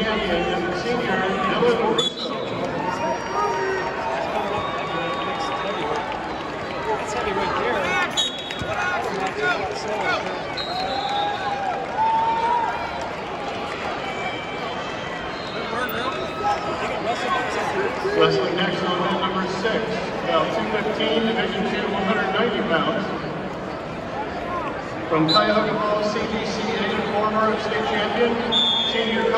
champion is senior Dylan Russo. That's heavyweight Wrestling next on number six, about 215, Division 2, 190 pounds. From Cuyahoga Falls CVCA, former state champion, senior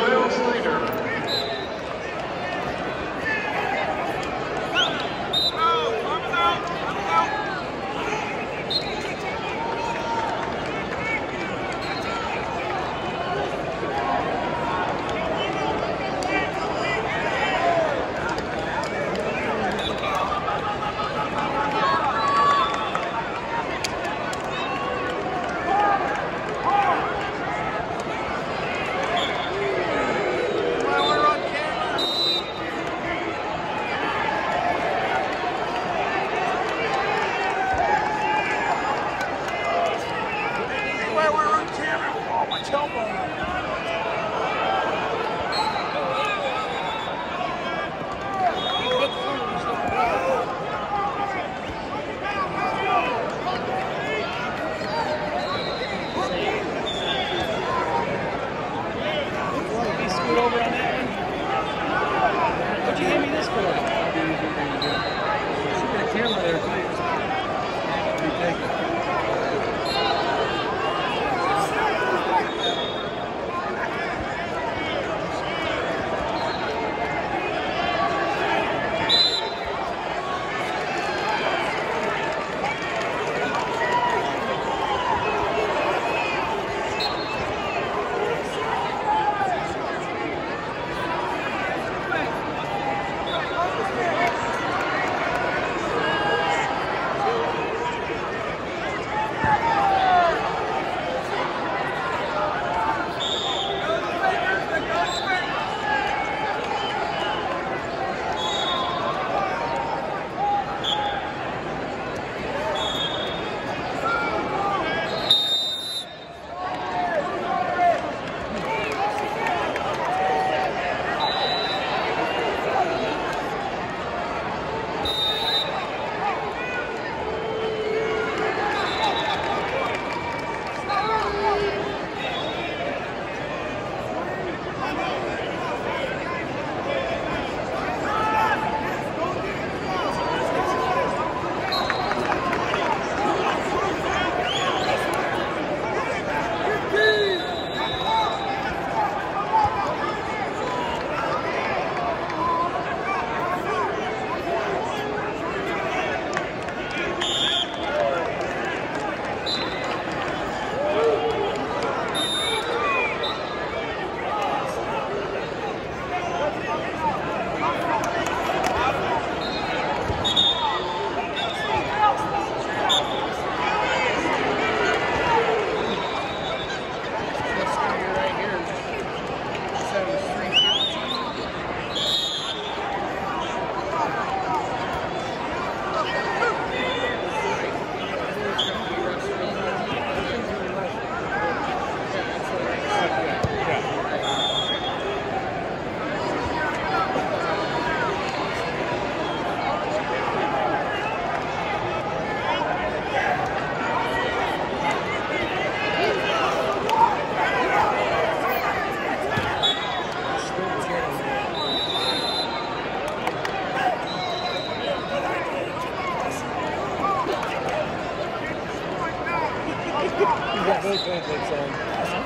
boat maintenance um, on.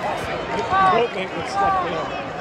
Boat maintenance stuff, know.